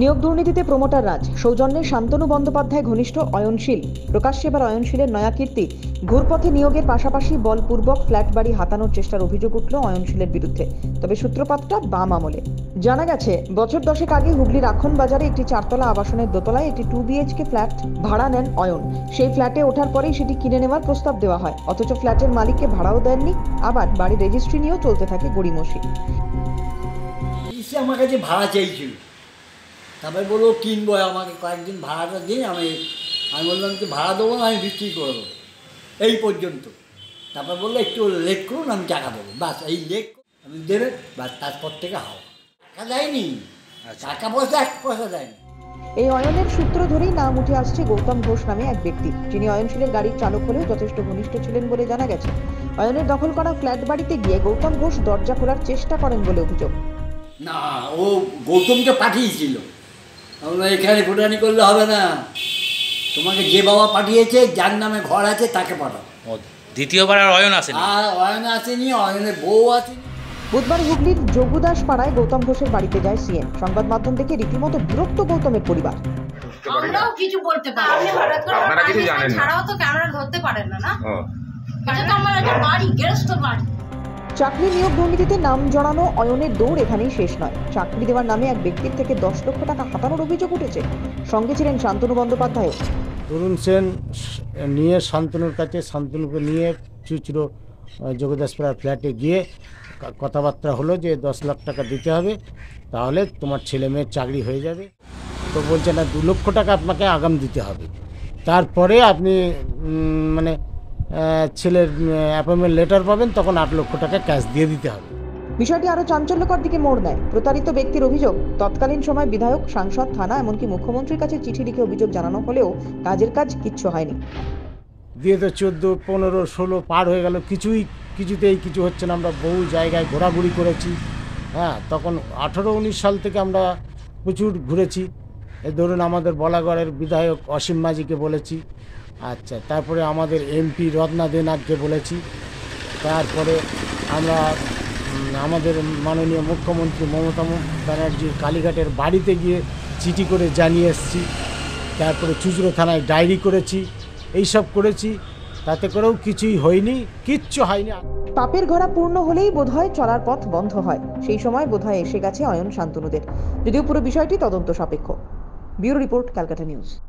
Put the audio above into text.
নিয়োগ দুর্নীতিতে প্রমোটার রাজ। সৌজন্যে শান্তনু বন্দ্যোপাধ্যায় ঘনিষ্ঠ অয়নশীল। প্রকাশ্যে এবার অয়নশীলের নয়া কীর্তি। ঘুরপথে নিয়োগের পাশাপাশি বলপূর্বক ফ্ল্যাট বাড়ি হাতানোর চেষ্টার অভিযোগ উঠল অয়নশীলের বিরুদ্ধে। তবে সূত্রপাতটা বাম আমলে। জানা গেছে, বছর দশেক আগে হুগলির আখন বাজারে একটি চারতলা আবাসনের দোতলায় একটি টু বিএইচকে ফ্ল্যাট ভাড়া নেন অয়ন। সেই ফ্ল্যাটে ওঠার পরেই সেটি কিনে নেওয়ার প্রস্তাব দেওয়া হয়। অথচ ফ্ল্যাটের মালিককে ভাড়াও দেননি, আবার বাড়ির রেজিস্ট্রি নিয়েও চলতে থাকে গড়িমসি। আমার কাছে ভাড়া চাইছিল। তারপরে বলল কিনবো আমাকে কয়েকদিন ভাড়াটা দিন আমি আমি বললাম কি ভাড়া দেবো না আমি বিক্রি করে দেবো। এই পর্যন্ত। তারপর বলল একটু লেট করুন আমি টাকা দেবো। বাস এই লেট আমি দেবে বাস তারপর থেকে হাওয়া। টাকা দেয়নি। টাকা পয়সা এক পয়সা দেয়নি। এই অয়নের সূত্র ধরেই নাম উঠে আসছে গৌতম ঘোষ নামে এক ব্যক্তি। যিনি অয়নশীলের গাড়ির চালক হলেও যথেষ্ট ঘনিষ্ঠ ছিলেন বলে জানা গেছে। অয়নের দখল করা ফ্ল্যাট বাড়িতে গিয়ে গৌতম ঘোষ দরজা খোলার চেষ্টা করেন বলে অভিযোগ। না ও গৌতমকে পাঠিয়েছিল। আমরা এখানে ফুটানি করলে হবে না। তোমাকে যে বাবা পাঠিয়েছে যার নামে ঘর আছে তাকে পাঠাও। দ্বিতীয়বার আর অয়ন আসেনি? আর অয়ন আসেনি অয়নের বউ আসেনি। বুধবার হুগলির যোগুদাস পাড়ায় গৌতম ঘোষের বাড়িতে যায় সিএম। সংবাদ মাধ্যম থেকে রীতিমতো বিরক্ত গৌতমের পরিবার। আমরাও কিছু বলতে পারি আপনি হঠাৎ করে আপনারা কিছু জানেন না। ছাড়াও তো ক্যামেরা ধরতে পারেন না না? এটা তো আমার একটা বাড়ি গেরস্ত বাড়ি। চাকরি নিয়োগ দুর্নীতিতে নাম জড়ানো অয়নের দৌড় এখানেই শেষ নয়। চাকরি দেওয়ার নামে এক ব্যক্তির থেকে দশ লক্ষ টাকা হাতানোর অভিযোগ উঠেছে। সঙ্গে ছিলেন শান্তনু বন্দ্যোপাধ্যায় তরুণ সেন নিয়ে শান্তনুর কাছে, শান্তনুকে নিয়ে চুচড়ো যোগদাসপাড়ার ফ্ল্যাটে গিয়ে কথাবার্তা হলো যে দশ লাখ টাকা দিতে হবে, তাহলে তোমার ছেলে মেয়ের চাকরি হয়ে যাবে। তো বলছে না, দু লক্ষ টাকা আপনাকে আগাম দিতে হবে। তারপরে আপনি মানে ছেলের অ্যাপয়েন্টমেন্ট লেটার পাবেন তখন আট লক্ষ টাকা ক্যাশ দিয়ে দিতে হবে। বিষয়টি আরও চাঞ্চল্যকর দিকে মোড় নেয়। প্রতারিত ব্যক্তির অভিযোগ তৎকালীন সময় বিধায়ক সাংসদ থানা এমনকি মুখ্যমন্ত্রীর কাছে চিঠি লিখে অভিযোগ জানানো হলেও কাজের কাজ কিচ্ছু হয়নি। দিয়ে তো চোদ্দ পনেরো ষোলো পার হয়ে গেল। কিছুই কিছুতেই কিছু হচ্ছে না। আমরা বহু জায়গায় ঘোরাঘুরি করেছি। হ্যাঁ তখন আঠারো উনিশ সাল থেকে আমরা প্রচুর ঘুরেছি। এ ধরুন আমাদের বলাগড়ের বিধায়ক অসীম মাঝিকে বলেছি। আচ্ছা তারপরে আমাদের এমপি রত্না দেনাথকে বলেছি। তারপরে আমরা আমাদের মাননীয় মুখ্যমন্ত্রী মমতা ব্যানার্জির কালীঘাটের বাড়িতে গিয়ে চিঠি করে জানিয়ে এসেছি। তারপরে চুচড়ো থানায় ডায়েরি করেছি। এইসব করেছি, তাতে করেও কিছুই হয়নি, কিচ্ছু হয়নি। পাপের ঘোড়া পূর্ণ হলেই বোধহয় চলার পথ বন্ধ হয়। সেই সময় বোধহয় এসে গেছে অয়ন শান্তনুদের। যদিও পুরো বিষয়টি তদন্ত সাপেক্ষ। Bureau report Calcutta news.